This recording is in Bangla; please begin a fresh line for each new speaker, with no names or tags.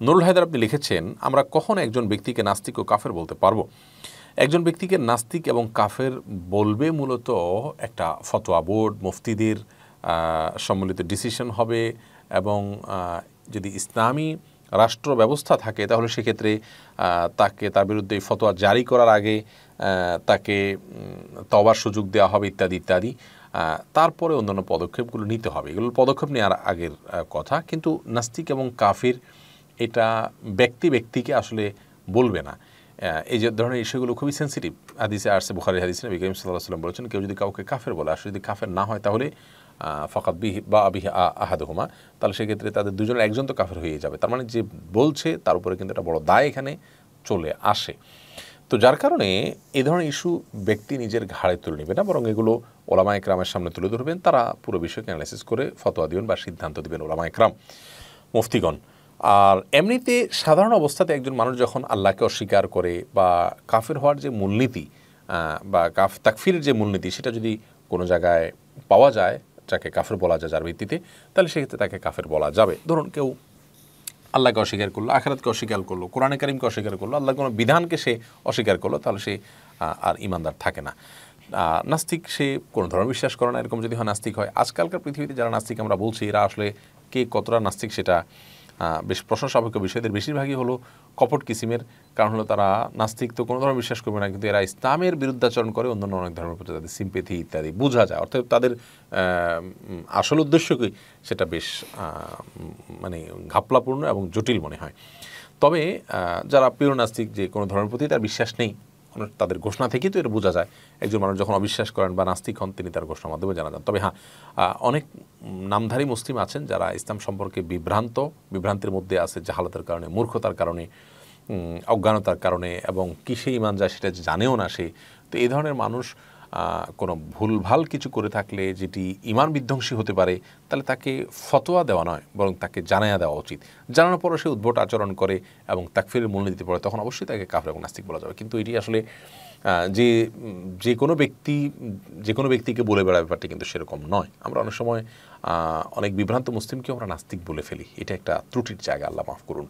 নুরুল হায়দার আপনি লিখেছেন, আমরা কখন একজন ব্যক্তিকে নাস্তিক ও কাফের বলতে পারব? একজন ব্যক্তিকে নাস্তিক এবং কাফের বলবে মূলত একটা ফতোয়া বোর্ড, মুফতিদের সম্মিলিত ডিসিশন হবে এবং যদি ইসলামী রাষ্ট্র ব্যবস্থা থাকে, তাহলে সেক্ষেত্রে তাকে তার বিরুদ্ধে ফতোয়া জারি করার আগে তাকে তবার সুযোগ দেওয়া হবে, ইত্যাদি ইত্যাদি। তারপরে অন্যান্য পদক্ষেপগুলো নিতে হবে। এগুলো পদক্ষেপ নেওয়ার আগের কথা। কিন্তু নাস্তিক এবং কাফির এটা ব্যক্তি ব্যক্তিকে আসলে বলবে না। এই যে ধরনের ইস্যুগুলো খুবই সেন্সিটিভ হাদিসে আসছে বুখারি হাদিসে নবী করিম সাল্লাহ সাল্লাম বলেছেন, কেউ যদি কাউকে কাফের বলে আসলে যদি কাফের না হয় তাহলে ফকাত বিহি বা আবিহি আহাদহুমা, তাহলে সেক্ষেত্রে তাদের দুজনের, একজন তো কাফের হয়ে যাবে। তার মানে যে বলছে, তার উপরে কিন্তু একটা বড় দায় এখানে চলে আসে। তো যার কারণে এ ধরনের ইস্যু ব্যক্তি নিজের ঘাড়ে তুলে নেবে না, বরং এগুলো ওলামা একরামের সামনে তুলে ধরবেন। তারা পুরো বিষয়কে অ্যানালাইসিস করে ফতোয়া দিবেন বা সিদ্ধান্ত দিবেন ওলামা একরাম মুফতিগণ। আর এমনিতে সাধারণ অবস্থাতে একজন মানুষ যখন আল্লাহকে অস্বীকার করে বা কাফের হওয়ার যে মূলনীতি বা কাফ, তাকফিরের যে মূলনীতি সেটা যদি কোনো জায়গায় পাওয়া যায়, যাকে কাফের বলা যায় যার ভিত্তিতে, তাহলে সেক্ষেত্রে তাকে কাফের বলা যাবে। ধরুন কেউ আল্লাহকে অস্বীকার করল, আখেরাতকে অস্বীকার করল, কোরআনে কারিমকে অস্বীকার করল, আল্লাহ কোনো বিধানকে সে অস্বীকার করল, তাহলে সে আর ইমানদার থাকে না। নাস্তিক সে কোনো ধর্ম বিশ্বাস করে না, এরকম যদি হয় নাস্তিক হয়। আজকালকার পৃথিবীতে যারা নাস্তিক আমরা বলছি, এরা আসলে কে কতটা নাস্তিক সেটা বেশ প্রশংসাপেক্ষ বিষয়দের বেশিরভাগই হলো কপট কিসিমের, কারণ হলো তারা নাস্তিক, তো কোনো ধর্ম বিশ্বাস করবে না, কিন্তু এরা ইসলামের বিরুদ্ধাচরণ করে অন্যান্য অনেক ধর্মের প্রতি তাদের সিম্পেথি ইত্যাদি, বোঝা যায়। অর্থাৎ তাদের আসল উদ্দেশ্য কি? সেটা বেশ মানে ঘাপলাপূর্ণ এবং জটিল মনে হয়। তবে যারা প্রিয় নাস্তিক যে কোনো ধর্মের প্রতি তার বিশ্বাস নেই তাদের ঘোষণা থেকেই তো এটা বোঝা যায়। একজন মানুষ যখন অবিশ্বাস করেন বা নাস্তিক হন, তিনি তার ঘোষণার মাধ্যমে জানা যান। তবে হ্যাঁ অনেক নামধারী মুসলিম আছেন যারা ইসলাম সম্পর্কে বিভ্রান্ত, বিভ্রান্তির মধ্যে আছে, জাহালতের কারণে, মূর্খতার কারণে অজ্ঞানতার কারণে এবং কিসে ইমান যায় সেটা জানেও না সে। তো এই ধরনের মানুষ কোনো ভুলভাল কিছু করে থাকলে যেটি ইমান বিধ্বংসী হতে পারে, তাহলে তাকে ফতোয়া দেওয়া নয়, বরং তাকে জানাইয়া দেওয়া উচিত। জানানোর পরও সে উদ্ভট আচরণ করে এবং তাকফিরের মূলনীতি পড়ে, তখন অবশ্যই তাকে কাফের এবং নাস্তিক বলা যাবে। কিন্তু এটি আসলে যে যে কোনো ব্যক্তি, যে কোনো ব্যক্তিকে বলে বেড়া ব্যাপারটি কিন্তু সেরকম নয়। আমরা অনেক সময় অনেক বিভ্রান্ত মুসলিমকে আমরা নাস্তিক বলে ফেলি। এটা একটা ত্রুটির জায়গা, আল্লাহ মাফ করুন।